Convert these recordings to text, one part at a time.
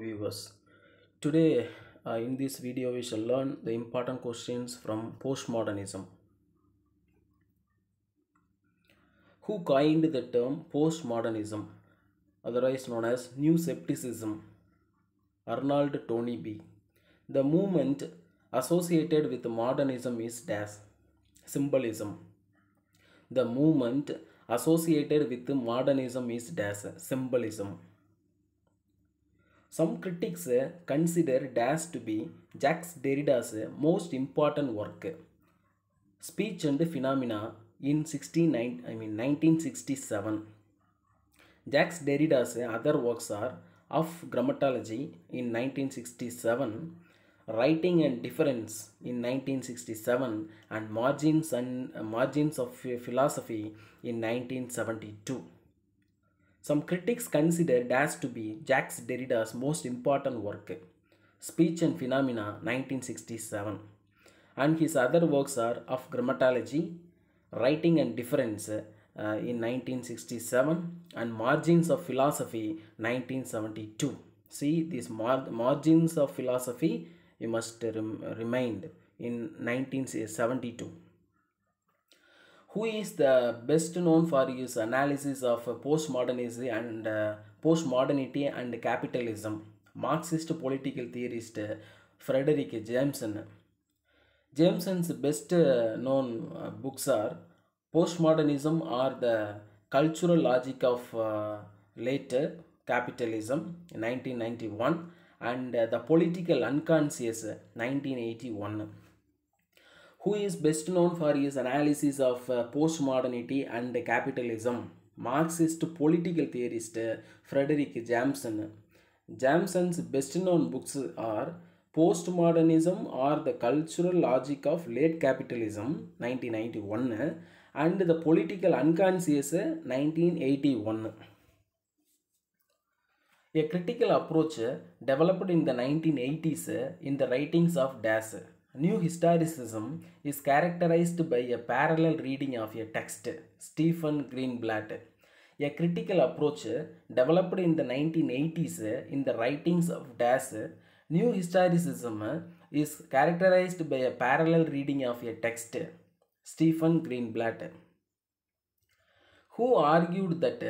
viewers. Today uh, in this video we shall learn the important questions from postmodernism. Who coined the term postmodernism otherwise known as new skepticism? Arnold Toynbee. The movement associated with modernism is dash symbolism. The movement associated with modernism is dash symbolism some critics consider Das to be Jacques Derrida's most important work, Speech and Phenomena, in 69, I mean 1967. Jacques Derrida's other works are Of Grammatology in 1967, Writing and Difference in 1967, and Margins and Margins of Philosophy in 1972. Some critics consider Dash to be Jacques Derrida's most important work, Speech and Phenomena 1967, and his other works are Of Grammatology, Writing and Difference uh, in 1967, and Margins of Philosophy 1972. See, these mar- margins of philosophy you must rem- remind in 1972 who is the best known for his analysis of postmodernism and uh, postmodernity and capitalism? Marxist political theorist frederick jameson. Jameson's best uh, known uh, books are postmodernism or the cultural logic of uh, late capitalism 1991 and uh, the political unconscious 1981 who is best known for his analysis of uh, postmodernity and capitalism, Marxist political theorist uh, Frederick Jameson. Jameson's best known books are Postmodernism or the Cultural Logic of Late Capitalism 1991 and The Political Unconscious 1981. A critical approach developed in the 1980s in the writings of Dash New historicism is characterized by a parallel reading of a text, Stephen Greenblatt. A critical approach developed in the 1980s in the writings of Dash, New historicism is characterized by a parallel reading of a text, Stephen Greenblatt, who argued that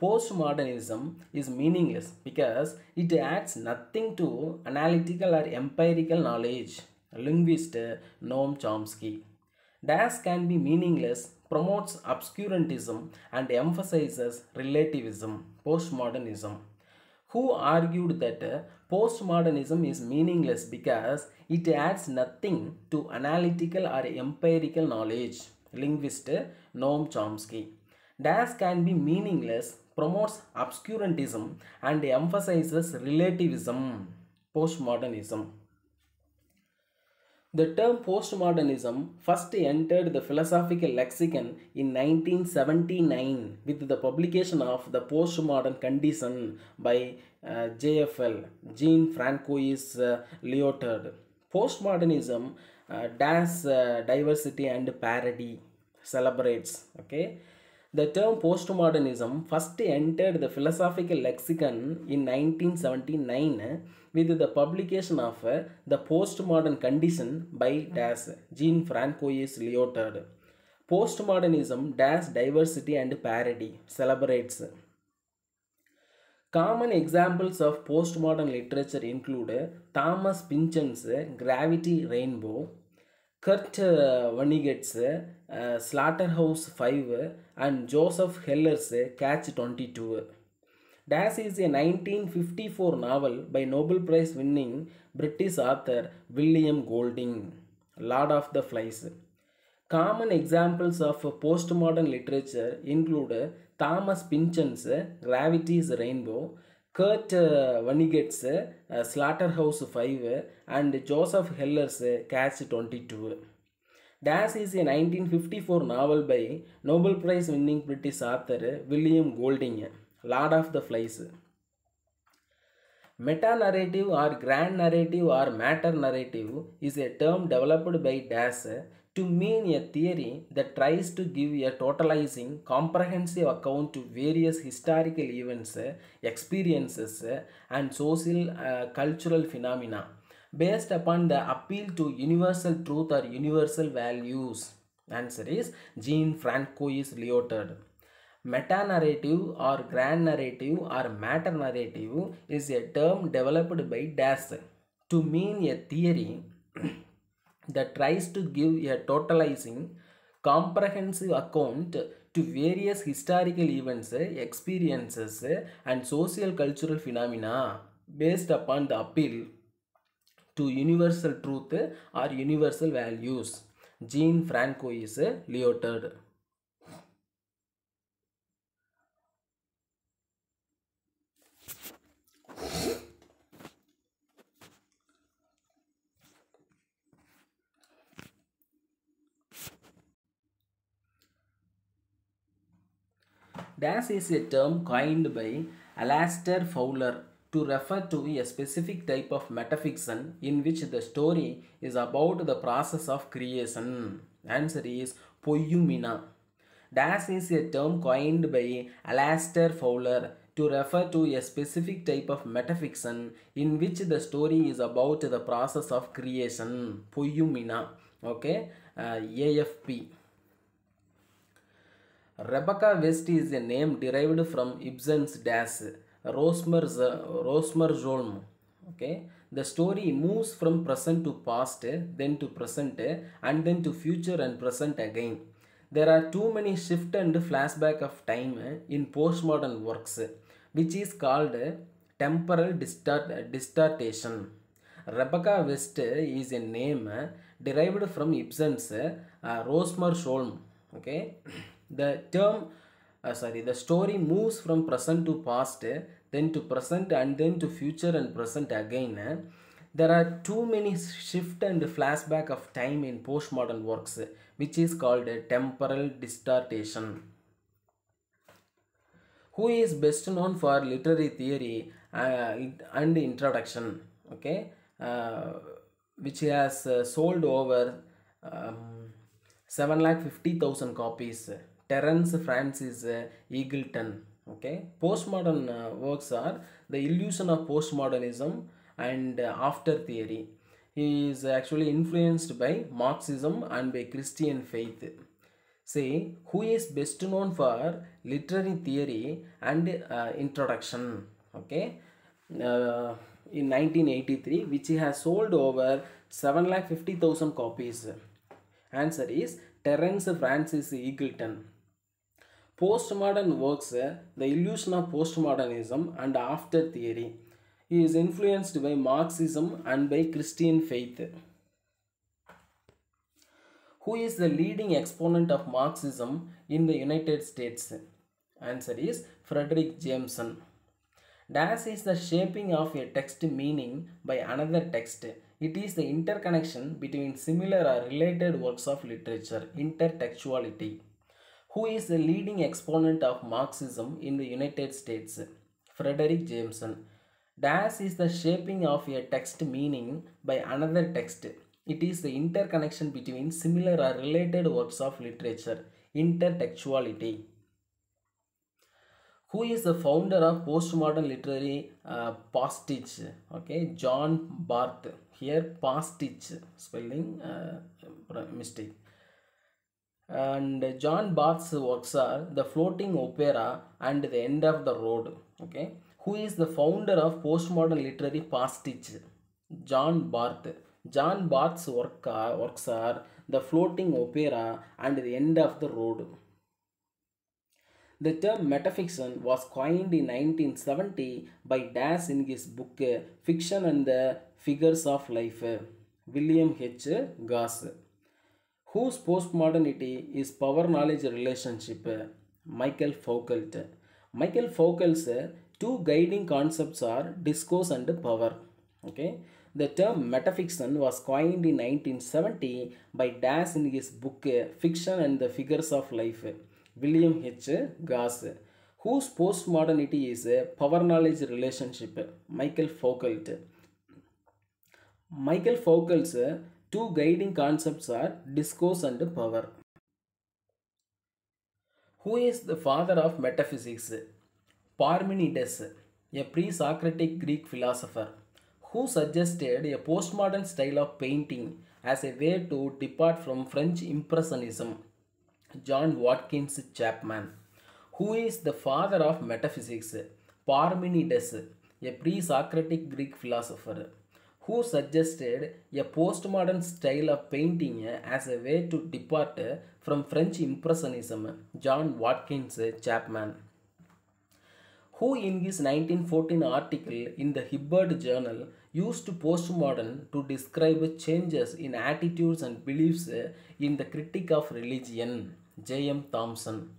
postmodernism is meaningless because it adds nothing to analytical or empirical knowledge linguist Noam Chomsky. Dash can be meaningless, promotes obscurantism, and emphasizes relativism, postmodernism. Who argued that postmodernism is meaningless because it adds nothing to analytical or empirical knowledge? Linguist Noam Chomsky. Dash can be meaningless, promotes obscurantism, and emphasizes relativism, postmodernism. The term postmodernism first entered the philosophical lexicon in 1979 with the publication of The Postmodern Condition by uh, JFL, Jean-Francois uh, Lyotard. Postmodernism uh, dash diversity and parody celebrates. Okay. The term postmodernism first entered the philosophical lexicon in 1979 with the publication of uh, The Postmodern Condition by Dash Jean Francois Lyotard. Postmodernism dash diversity and parody celebrates. Common examples of postmodern literature include Thomas Pynchon's Gravity Rainbow, Kurt Vonnegut's uh, Slaughterhouse 5 and Joseph Heller's Catch 22. Dash is a 1954 novel by Nobel Prize winning British author William Golding, Lord of the Flies. Common examples of postmodern literature include Thomas Pynchon's Gravity's Rainbow, Kurt Vonnegut's uh, Slaughterhouse 5 and Joseph Heller's Catch 22. Dash is a 1954 novel by Nobel Prize winning British author William Golding, Lord of the Flies. Meta narrative or grand narrative or matter narrative is a term developed by Dash to mean a theory that tries to give a totalizing, comprehensive account to various historical events, experiences, and social uh, cultural phenomena based upon the appeal to universal truth or universal values. Answer is Jean Francois Lyotard. Meta narrative or grand narrative or matter narrative is a term developed by Das to mean a theory that tries to give a totalizing, comprehensive account to various historical events, experiences, and social cultural phenomena based upon the appeal to universal truth or universal values. Jean Francois Lyotard. Das is a term coined by Alastair Fowler to refer to a specific type of metafiction in which the story is about the process of creation. Answer is Poioumenon. Das is a term coined by Alastair Fowler to refer to a specific type of metafiction in which the story is about the process of creation. Poioumenon. Okay, uh, AFP. Rebecca West is a name derived from Ibsen's Das, Rosmer, Rosmersholm. Okay, the story moves from present to past, then to present, and then to future and present again. There are too many shift and flashback of time in postmodern works, which is called temporal distort, distortion. Rebecca West is a name derived from Ibsen's uh. Okay the term uh, sorry the story moves from present to past then to present and then to future and present again. There are too many shift and flashback of time in postmodern works which is called a temporal distortion. Who is best known for literary theory uh, and introduction? Okay uh, which has uh, sold over um, 7 lakh 50,000 copies Terence Francis Eagleton. Okay, postmodern uh, works are the illusion of postmodernism and uh, after theory. He is actually influenced by Marxism and by Christian faith. Say, who is best known for literary theory and uh, introduction? Okay, in 1983, which he has sold over 7,50,000 copies. Answer is Terence Francis Eagleton. Postmodern works, eh? The Illusion of Postmodernism and After Theory. He is influenced by Marxism and by Christian faith. Who is the leading exponent of Marxism in the United States? Answer is Frederick Jameson. Das is the shaping of a text meaning by another text. It is the interconnection between similar or related works of literature, intertextuality. Who is the leading exponent of Marxism in the United States? Frederick Jameson. Das is the shaping of a text meaning by another text. It is the interconnection between similar or related works of literature, intertextuality. Who is the founder of postmodern literary uh, pastiche? Okay, John Barth. Here, pastiche spelling uh, mistake and John Barth's works are The Floating Opera and The End of the Road. Okay, who is the founder of postmodern literary pastiche? John Barth. John Barth's work are, works are The Floating Opera and The End of the Road. The term metafiction was coined in 1970 by Das in his book Fiction and the Figures of Life, William H. Gass whose postmodernity is power knowledge relationship? Michael foucault. Michael foucault's two guiding concepts are discourse and power. Okay? The term metafiction was coined in 1970 by das in his book fiction and the figures of life william h. Gass whose postmodernity is a power knowledge relationship? Michael foucault. Michael foucault's Two guiding concepts are discourse and power. Who is the father of metaphysics? Parmenides, a pre Socratic Greek philosopher, who suggested a postmodern style of painting as a way to depart from French Impressionism. John Watkins Chapman, who is the father of metaphysics? Parmenides, a pre Socratic Greek philosopher, who suggested a postmodern style of painting as a way to depart from French Impressionism. John Watkins Chapman who in his 1914 article in the Hibbert Journal used postmodern to describe changes in attitudes and beliefs in the critique of religion, J.M. Thompson,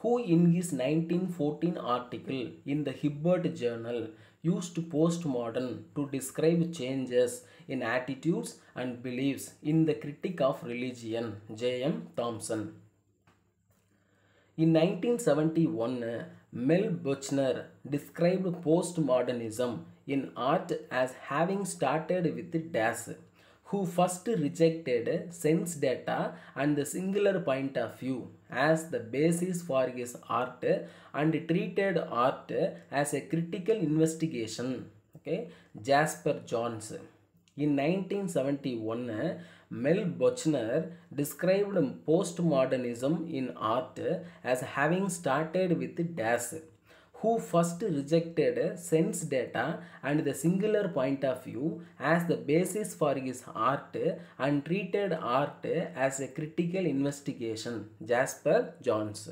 who in his 1914 article in the Hibbert Journal used postmodern to describe changes in attitudes and beliefs in the critique of religion, J.M. Thompson. In 1971, Mel Bochner described postmodernism in art as having started with Das, who first rejected sense data and the singular point of view as the basis for his art and treated art as a critical investigation. Okay, Jasper Johns. In 1971, Mel Bochner described postmodernism in art as having started with Das, who first rejected sense data and the singular point of view as the basis for his art and treated art as a critical investigation. Jasper Johns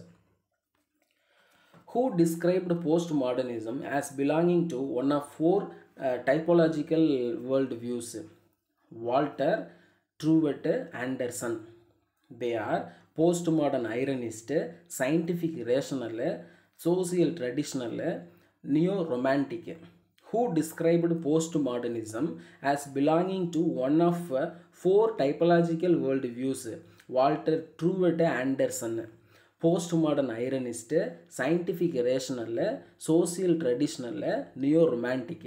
who described postmodernism as belonging to one of four uh, typological worldviews Walter, Truett, Anderson. They are postmodern ironist, scientific rational, social traditional, neo romantic, who described postmodernism as belonging to one of uh, four typological worldviews Walter, Truett, Anderson postmodern ironist, scientific rational, social traditional, neo romantic.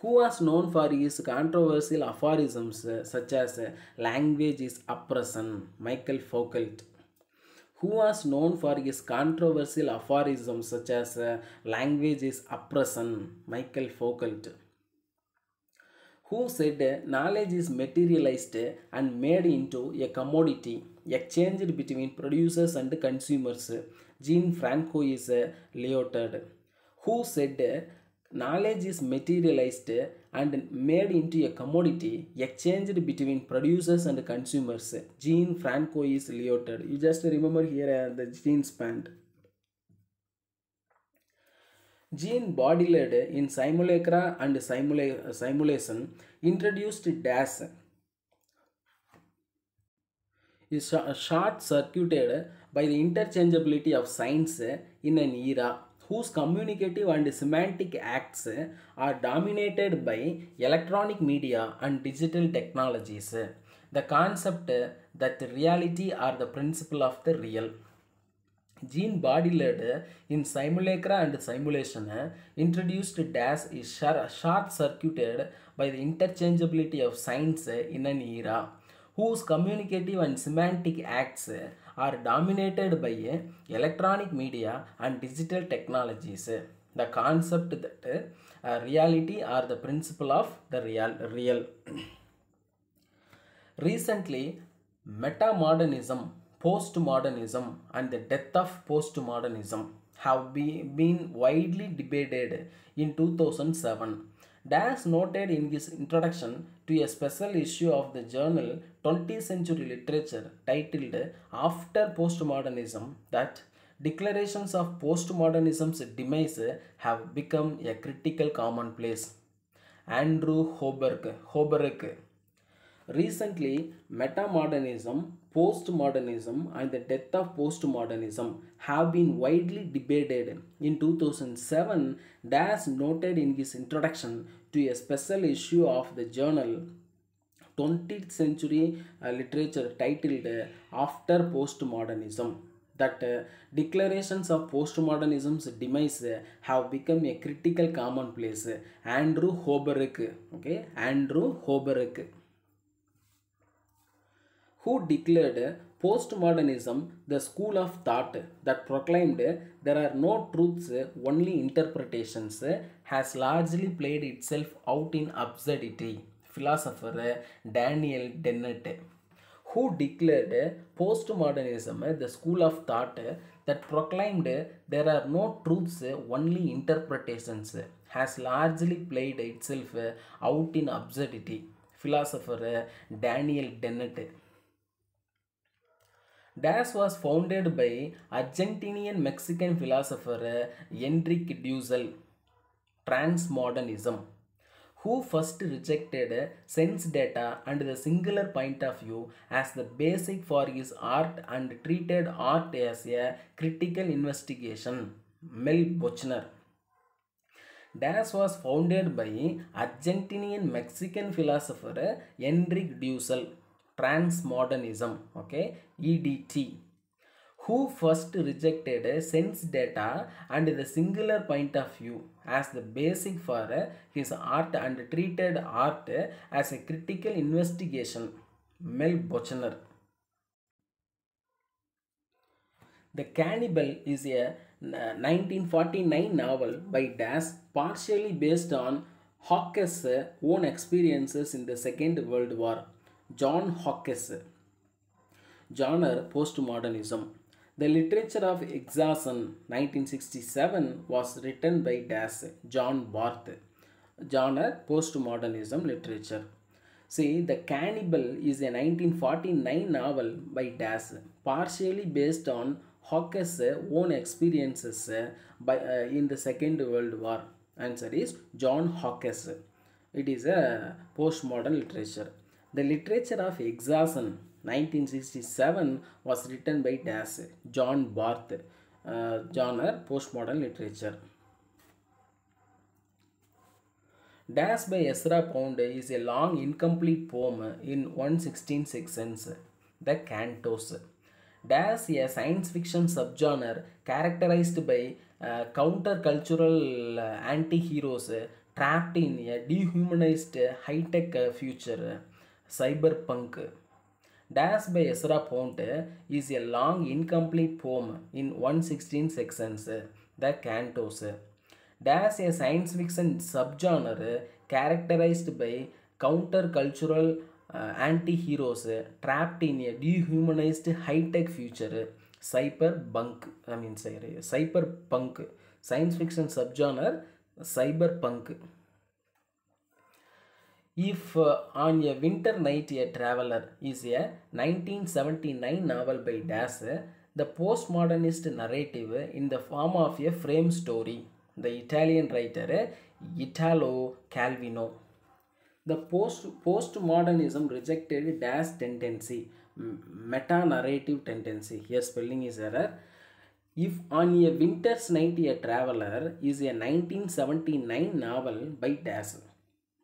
Who was known for his controversial aphorisms such as language is oppression, Michael Foucault. Who was known for his controversial aphorisms such as uh, language is oppression, Michael Foucault who said uh, knowledge is materialized uh, and made into a commodity exchanged between producers and consumers. Jean Francois Lyotard, who said knowledge is materialized and made into a commodity exchanged between producers and consumers. Jean Francois Lyotard. You just remember here uh, the Jean span. Jean Baudrillard in Simulacra and Simula- Simulation introduced DAS is short circuited by the interchangeability of science in an era whose communicative and semantic acts are dominated by electronic media and digital technologies. The concept that reality are the principle of the real. Jean Baudrillard in Simulacra and Simulation introduced DAS is short circuited by the interchangeability of science in an era whose communicative and semantic acts are dominated by electronic media and digital technologies. The concept that uh, reality are the principle of the real. real. Recently, metamodernism postmodernism and the death of postmodernism have be, been widely debated in 2007. Das noted in his introduction to a special issue of the journal 20th Century Literature titled After Postmodernism that declarations of postmodernism's demise have become a critical commonplace. Andrew Hoberg, Hoberg Recently, metamodernism, postmodernism, and the death of postmodernism have been widely debated. In 2007, Das noted in his introduction to a special issue of the journal 20th Century uh, Literature titled uh, After Postmodernism that uh, declarations of postmodernism's demise uh, have become a critical commonplace. Andrew Hoberg, okay, Andrew Hoberg who declared postmodernism the school of thought that proclaimed there are no truths, only interpretations, has largely played itself out in absurdity. Philosopher Daniel Dennett, who declared postmodernism the school of thought that proclaimed there are no truths, only interpretations, has largely played itself out in absurdity. Philosopher Daniel Dennett. DAS was founded by Argentinian Mexican philosopher Enrique Dussel. Transmodernism, who first rejected sense data and the singular point of view as the basic for his art and treated art as a critical investigation. Mel Bochner. DAS was founded by Argentinian Mexican philosopher Enrique Dussel. Transmodernism, okay, EDT, who first rejected sense data and the singular point of view as the basic for his art and treated art as a critical investigation. Mel bochner The Cannibal is a 1949 novel by Das partially based on Hawkes' own experiences in the Second World War. John Hawkes. Genre Postmodernism. The Literature of Exhaustion 1967 was written by Das John Barth. Genre Postmodernism Literature. See, The Cannibal is a 1949 novel by Das, partially based on Hawkes' own experiences by, uh, in the Second World War. Answer is John Hawkes. It is a postmodern literature. The Literature of Exhaustion 1967 was written by Das John Barth. Uh, genre Postmodern Literature. Das by Ezra Pound is a long incomplete poem in 116 sections. The Cantos. Das a science fiction subgenre characterized by uh, countercultural uh, anti-heroes trapped in a dehumanized high-tech future. Cyberpunk. Das by Ezra Pound is a long incomplete poem in 116 sections. The Cantos. Das a science fiction subgenre characterized by countercultural uh, anti-heroes trapped in a dehumanized high-tech future. Cyberpunk. I mean, sorry, cyberpunk. Science fiction subgenre cyberpunk. If uh, on a winter night a traveler is a 1979 novel by Das, the postmodernist narrative in the form of a frame story. The Italian writer Italo Calvino. The post postmodernism rejected Das tendency, meta narrative tendency. Here spelling is error. If on a winter's night a traveler is a 1979 novel by Das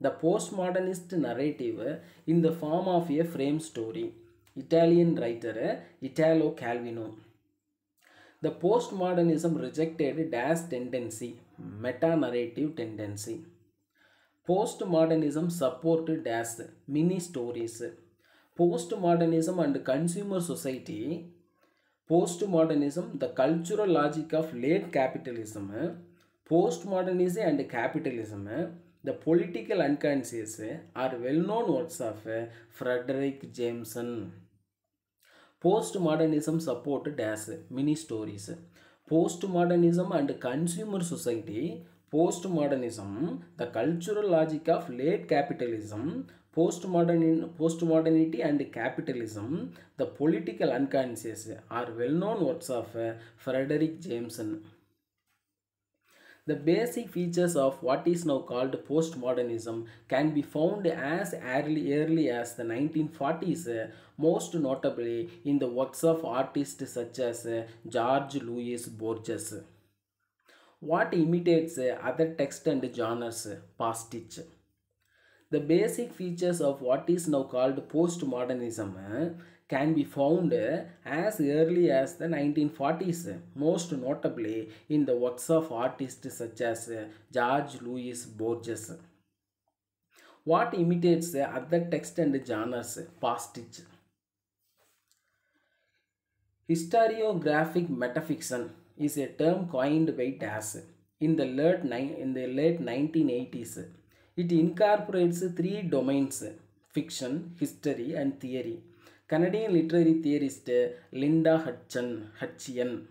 the postmodernist narrative in the form of a frame story. Italian writer Italo Calvino. The postmodernism rejected Das tendency, meta narrative tendency. Postmodernism supported Das mini stories. Postmodernism and consumer society. Postmodernism, the cultural logic of late capitalism. Postmodernism and capitalism the political unconscious are well-known works of uh, Frederick Jameson. Postmodernism supported as mini stories. Postmodernism and consumer society. Postmodernism, the cultural logic of late capitalism. Postmodern, postmodernity and capitalism, the political unconscious are well-known works of uh, Frederick Jameson. The basic features of what is now called postmodernism can be found as early, early as the 1940s, uh, most notably in the works of artists such as uh, George Louis Borges. What imitates uh, other texts and genres? Pastiche. The basic features of what is now called postmodernism can be found as early as the 1940s, most notably in the works of artists such as George Louis Borges. What imitates other text and genres? Pastiche. Historiographic metafiction is a term coined by Das in the late, in the late 1980s. It incorporates three domains fiction, history, and theory. Canadian literary theorist Linda Hutcheon.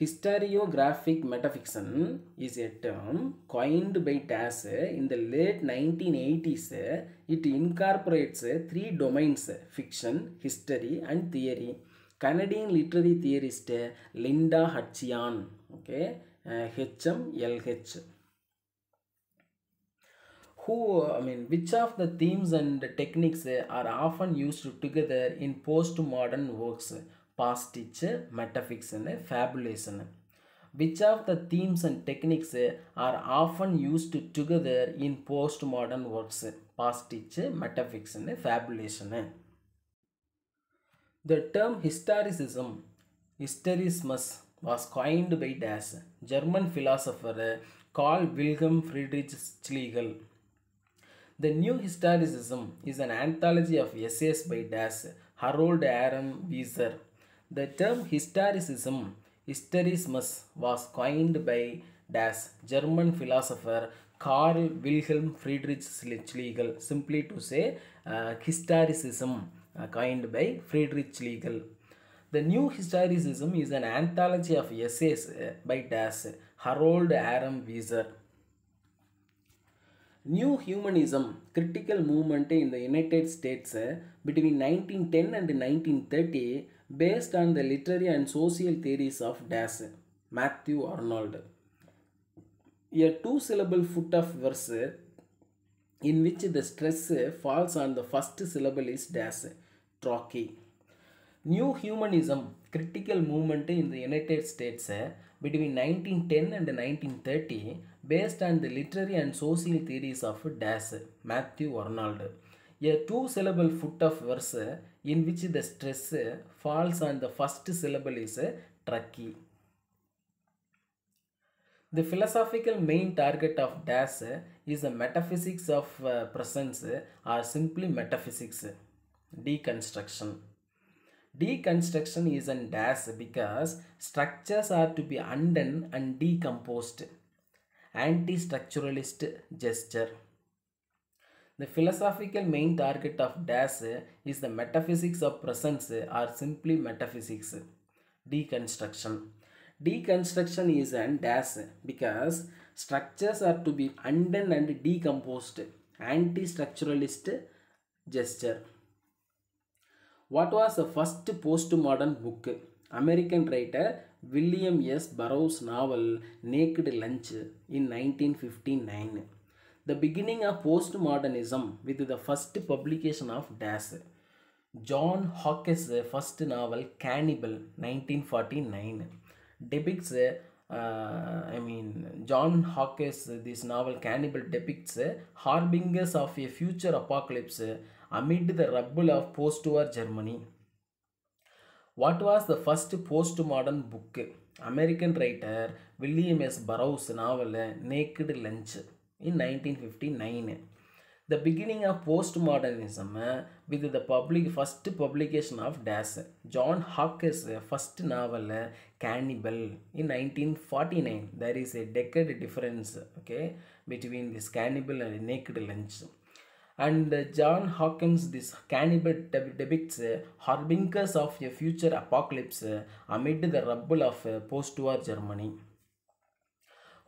Historiographic metafiction is a term coined by Das in the late 1980s. It incorporates three domains fiction, history, and theory. Canadian literary theorist Linda Hutcheon. Okay, HMLH. Who, I mean, which of the themes and techniques are often used together in postmodern works? Pastiche, metafiction, fabulation. Which of the themes and techniques are often used together in postmodern works? Pastiche, metafiction, fabulation. The term historicism, historismus, was coined by Das, German philosopher Karl Wilhelm Friedrich Schlegel. The New Historicism is an anthology of essays by Das, Harold Aram Veeser. The term historicism, historismus, was coined by Das, German philosopher Karl Wilhelm Friedrich Schlegel. Simply to say, uh, historicism, uh, coined by Friedrich Schlegel. The New Historicism is an anthology of essays uh, by Das, Harold Aram Veeser. New Humanism, critical movement in the United States between 1910 and 1930 based on the literary and social theories of Das, Matthew Arnold. A two-syllable foot of verse in which the stress falls on the first syllable is Das, trochee. New Humanism, critical movement in the United States between 1910 and 1930 based on the literary and social theories of Das, Matthew Arnold. A two-syllable foot of verse in which the stress falls on the first syllable is trochee. The philosophical main target of Das is the metaphysics of uh, presence or simply metaphysics, deconstruction. Deconstruction is in Das because structures are to be undone and decomposed. Anti-structuralist gesture. The philosophical main target of Das is the metaphysics of presence or simply metaphysics. Deconstruction. Deconstruction is an Das because structures are to be undone and decomposed. Anti-structuralist gesture. What was the first postmodern book? American writer William S. Burroughs' novel Naked Lunch in 1959. The beginning of postmodernism with the first publication of Das. John Hawkes' first novel Cannibal 1949 depicts uh, I mean John Hawkes this novel Cannibal depicts harbingers of a future apocalypse amid the rubble of post-war Germany. What was the first postmodern book? American writer William S. Burroughs' novel Naked Lunch in 1959. The beginning of postmodernism with the public first publication of Das. John Hawkes' first novel Cannibal in 1949. There is a decade difference okay, between this Cannibal and Naked Lunch and uh, John Hawkins this cannibal depicts uh, harbingers of a future apocalypse uh, amid the rubble of post-war Germany.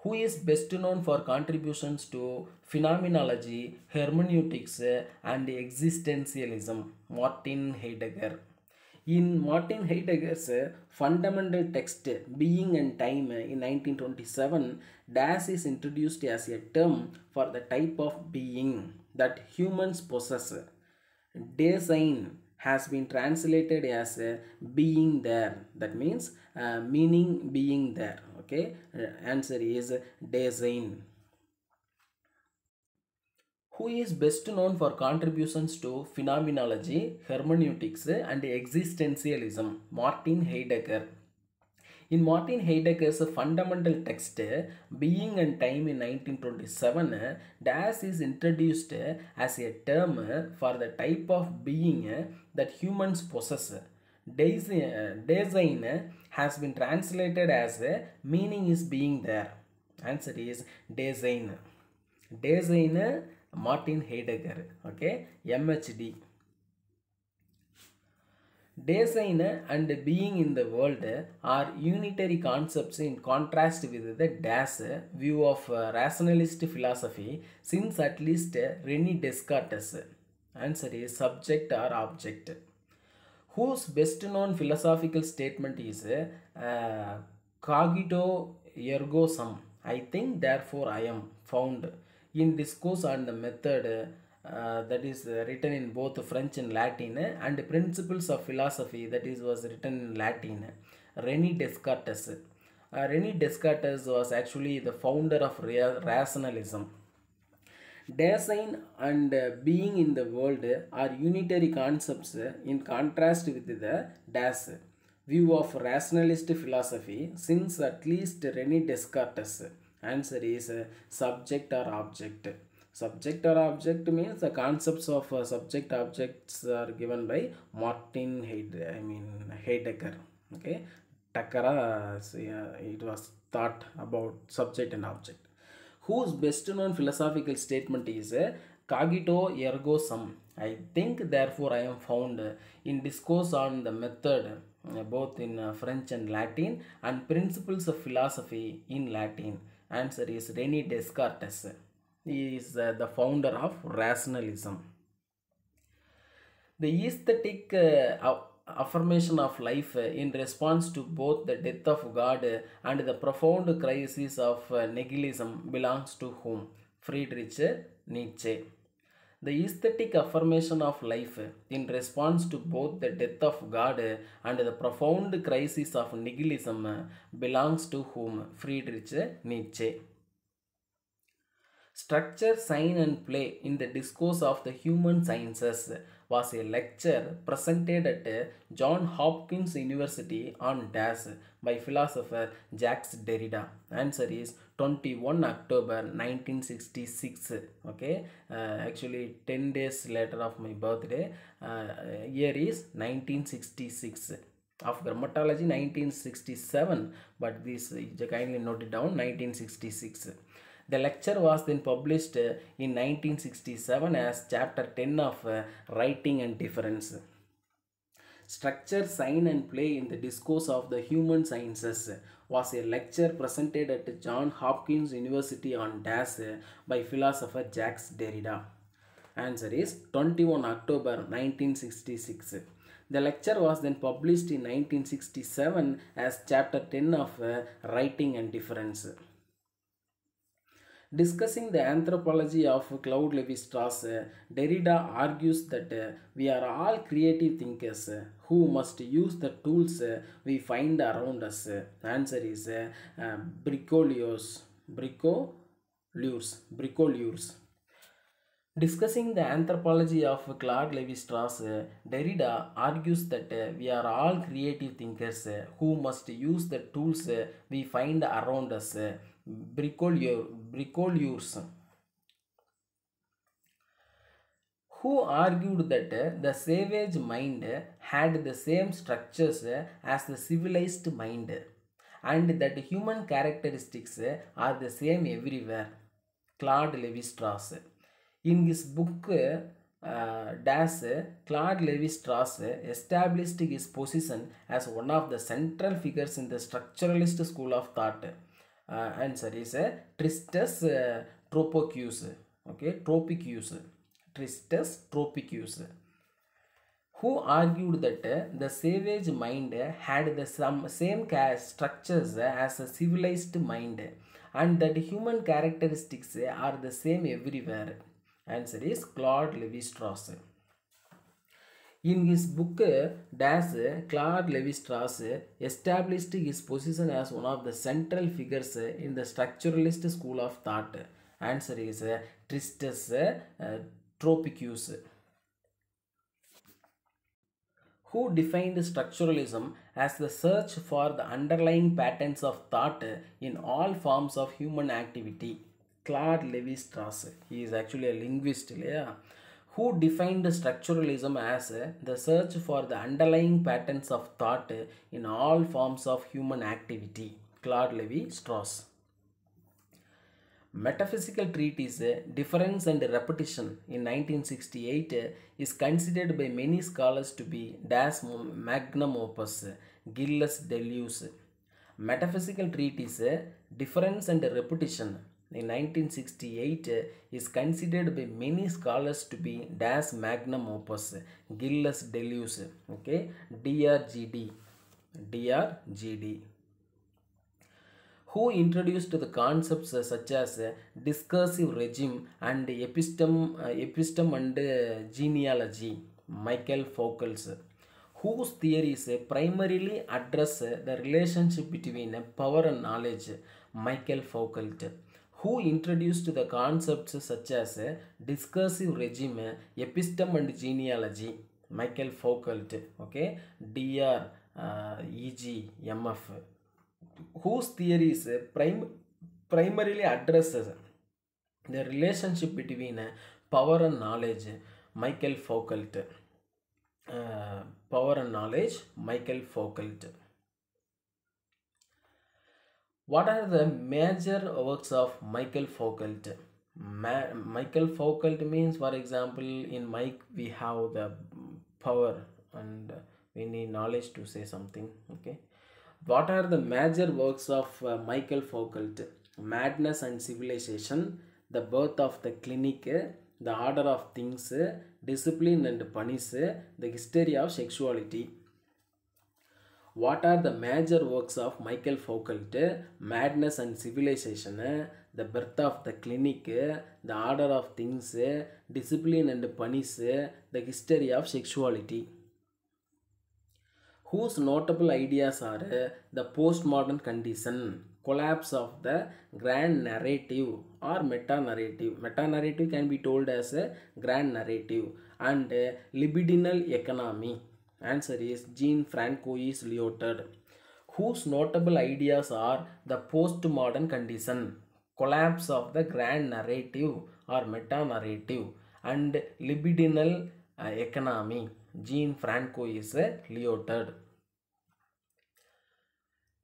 Who is best known for contributions to phenomenology, hermeneutics, and existentialism? Martin Heidegger. In Martin Heidegger's fundamental text Being and Time in 1927, Das is introduced as a term for the type of being that humans possess. Dasein has been translated as being there. That means uh, meaning being there. Okay, uh, answer is Dasein. Who is best known for contributions to phenomenology, hermeneutics, and existentialism? Martin Heidegger. In Martin Heidegger's fundamental text, Being and Time in 1927, Das is introduced as a term for the type of being that humans possess. Dasein, has been translated as meaning is being there. Answer is Dasein. Dasein Martin Heidegger. Okay, MHD. Dasein and being in the world are unitary concepts in contrast with the dash view of rationalist philosophy since at least Rene Descartes. Answer is subject or object. Whose best known philosophical statement is uh, cogito ergo sum. I think therefore I am found. In discourse on the method uh, that is uh, written in both French and Latin and principles of philosophy that is was written in Latin. Rene Descartes. Uh, Rene Descartes was actually the founder of rationalism. Dasein and uh, being in the world are unitary concepts in contrast with the dash view of rationalist philosophy since at least Rene Descartes answer is uh, subject or object. Subject or object means the concepts of uh, subject objects are given by martin Heide, i mean heidegger okay? Takara uh, it was thought about subject and object. Whose best known philosophical statement is cogito ergo sum. I think therefore i am found in discourse on the method both in french and latin and principles of philosophy in latin answer is rene descartes he is uh, the founder of rationalism. The aesthetic uh, affirmation of life uh, in response to both the death of God and the profound crisis of nihilism belongs to whom? Friedrich Nietzsche. The aesthetic affirmation of life in response to both the death of God and the profound crisis of nihilism belongs to whom? Friedrich Nietzsche. Structure, Sign and Play in the Discourse of the Human Sciences was a lecture presented at John Hopkins University on Dash by philosopher Jacques Derrida. Answer is 21 October 1966. Okay, uh, actually 10 days later of my birthday. Uh, year is 1966 of grammatology 1967 but this kindly note it down 1966 the lecture was then published in 1967 as chapter 10 of uh, Writing and Difference. Structure, Sign and Play in the Discourse of the Human Sciences was a lecture presented at John Hopkins University on Dash by philosopher Jacques Derrida. Answer is 21 October 1966. The lecture was then published in 1967 as chapter 10 of uh, Writing and Difference. Discussing the anthropology of Claude Levi-Strauss, Derrida argues that uh, we are all creative thinkers uh, who must use the tools uh, we find around us. Answer is uh, bricoleurs, bricoleurs, bricoleurs. Discussing the anthropology of Claude Levi-Strauss, Derrida argues that we are all creative thinkers who must use the tools we find around us bricoleurs who argued that the savage mind had the same structures as the civilized mind and that human characteristics are the same everywhere. Claude Levi-Strauss. In his book uh, Das, Claude Levi-Strauss established his position as one of the central figures in the structuralist school of thought uh, answer is uh, Tristus uh, Tropicus. Okay, Tropicus. Tristus Tropicus. Who argued that uh, the savage mind had the some same structures as a civilized mind and that human characteristics are the same everywhere. Answer is Claude Levi-Strauss. In his book Das, Claude Levi-Strauss established his position as one of the central figures in the structuralist school of thought. Answer is uh, Tristus uh, Tropicus. Who defined structuralism as the search for the underlying patterns of thought in all forms of human activity? Claude Levi-Strauss. He is actually a linguist. Yeah? Who defined structuralism as uh, the search for the underlying patterns of thought in all forms of human activity. Claude Levi-Strauss. Metaphysical treatise uh, Difference and Repetition in 1968 uh, is considered by many scholars to be Das magnum opus uh, Gilles Deleuze. Metaphysical treatise Difference and Repetition in 1968 is considered by many scholars to be Das magnum opus Gilles Deleuze. Okay, DRGD. DRGD who introduced the concepts such as discursive regime and episteme, episteme and genealogy, Michael Foucault's, whose theories primarily address the relationship between power and knowledge, Michael Foucault, who introduced the concepts such as discursive regime, episteme and genealogy, Michael Foucault, okay, Dr. Uh, E.G. M.F whose theories prim- primarily addresses the relationship between power and knowledge michael foucault uh, power and knowledge michael foucault what are the major works of michael foucault Ma- michael foucault means for example in mike we have the power and we need knowledge to say something okay what are the major works of uh, Michael Foucault? Madness and Civilization, The Birth of the Clinic, The Order of Things, Discipline and Punish, The History of Sexuality. What are the major works of Michael Foucault? Madness and Civilization, The Birth of the Clinic, The Order of Things, Discipline and Punish, The History of Sexuality whose notable ideas are uh, the postmodern condition, collapse of the grand narrative or meta narrative. Meta narrative can be told as a grand narrative and uh, libidinal economy. Answer is Jean Francois Lyotard. Whose notable ideas are the postmodern condition, collapse of the grand narrative or meta narrative and libidinal uh, economy. Jean Francois Lyotard.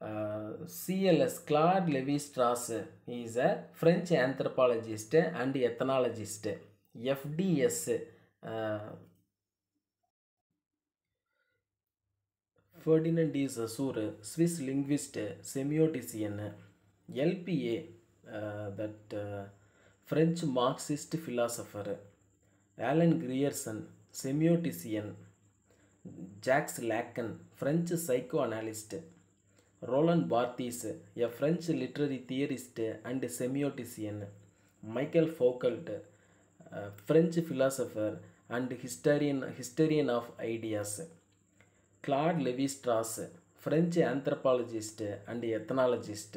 Uh, CLS Claude Levi-Strauss is a French anthropologist and ethnologist. FDS uh, Ferdinand de Saussure, Swiss linguist, semiotician. LPA, uh, that uh, French Marxist philosopher. Alan Grierson, semiotician. Jacques Lacan, French psychoanalyst. Roland Barthes, a French literary theorist and semiotician. Michael Foucault, a French philosopher and historian, historian of ideas. Claude Levi-Strauss, French anthropologist and ethnologist.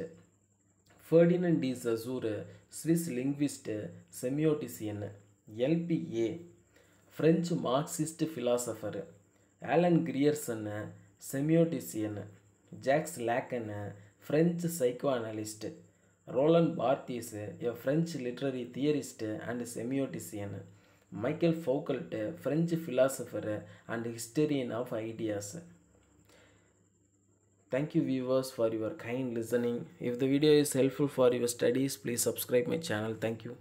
Ferdinand de Saussure, Swiss linguist, semiotician. LPA, French Marxist philosopher. Alan Grierson, semiotician. Jacques Lacan, French psychoanalyst. Roland Barthes, a French literary theorist and semiotician. Michael Foucault, French philosopher and historian of ideas. Thank you viewers for your kind listening. If the video is helpful for your studies, please subscribe my channel. Thank you.